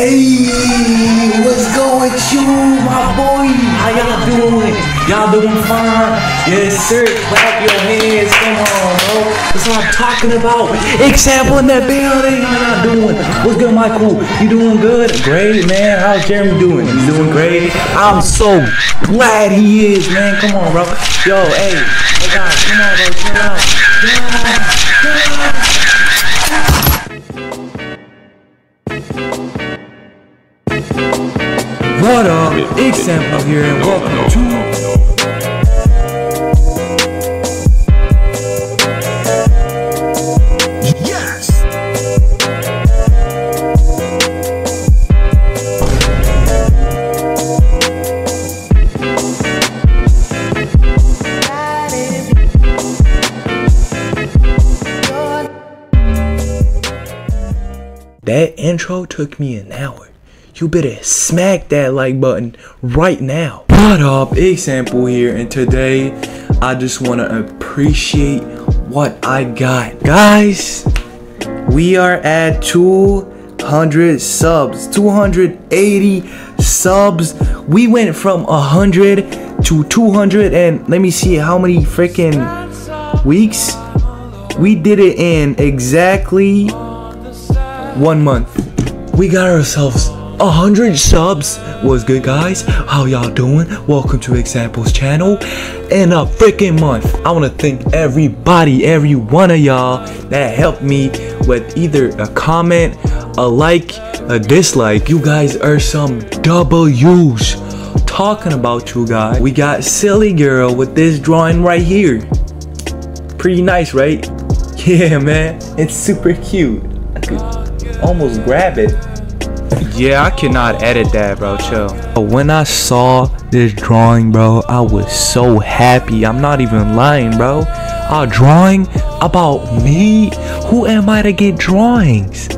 Hey, what's going you, my boy? How y'all doing? Y'all doing fine? Yes, sir. Clap your hands. Come on, bro. That's what I'm talking about. Example in that building. How y'all doing? What's good, Michael? You doing good? Great, man. How's Jeremy doing? He's doing great. I'm so glad he is, man. Come on, bro. Yo, hey, hey guys, come on, bro. Chill out. Yeah, yeah. What up? Example here and welcome to! That intro took me an hour. You better smack that like button right now. What up? Example here, and today I just want to appreciate what I got. Guys, we are at 200 subs, 280 subs. We went from 100 to 200, and let me see how many freaking weeks. We did it in exactly one month. We got ourselves a hundred subs. What's good, guys? How y'all doing? Welcome to Examples channel. In a freaking month, I want to thank everybody, every one of y'all that helped me with either a comment, a like, a dislike. You guys are some W's. Talking about you guys, we got Silly Girl with this drawing right here. Pretty nice, right? Yeah, man. It's super cute. I could almost grab it. Yeah, I cannot edit that, bro. Chill. When I saw this drawing, bro, I was so happy. I'm not even lying, bro. A drawing about me? Who am I to get drawings?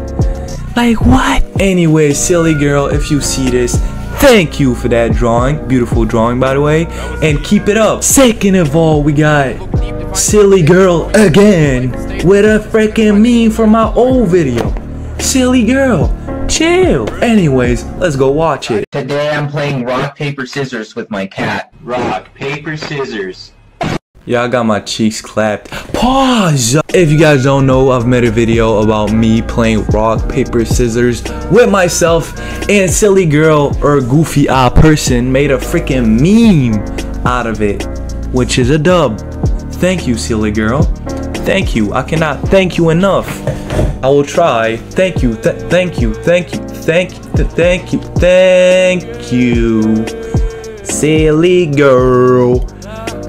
Like what? Anyway, silly girl, if you see this, thank you for that drawing. Beautiful drawing, by the way. And keep it up. Second of all, we got silly girl again with a freaking meme from my old video. Silly girl, chill. Anyways, let's go watch it. Today I'm playing rock, paper, scissors with my cat. Rock, paper, scissors. Yeah, I got my cheeks clapped. Pause! If you guys don't know, I've made a video about me playing rock, paper, scissors with myself and silly girl or goofy eye person made a freaking meme out of it, which is a dub. Thank you, silly girl. Thank you. I cannot thank you enough. I will try. Thank you. Th- thank you. Thank you. Thank you. Th- thank you. Thank you. Silly girl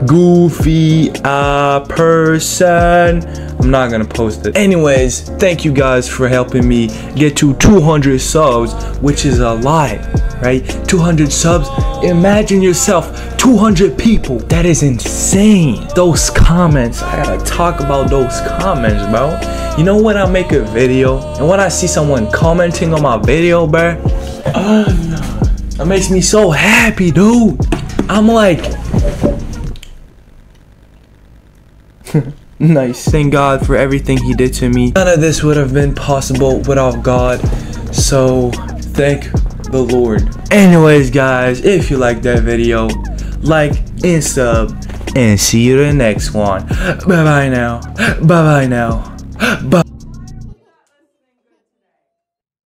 goofy uh person i'm not gonna post it anyways thank you guys for helping me get to 200 subs which is a lot right 200 subs imagine yourself 200 people that is insane those comments i gotta talk about those comments bro you know when i make a video and when i see someone commenting on my video bro oh no that makes me so happy dude i'm like nice. Thank God for everything He did to me. None of this would have been possible without God. So, thank the Lord. Anyways, guys, if you like that video, like and sub. And see you in the next one. Bye bye now. Bye bye now. Bye.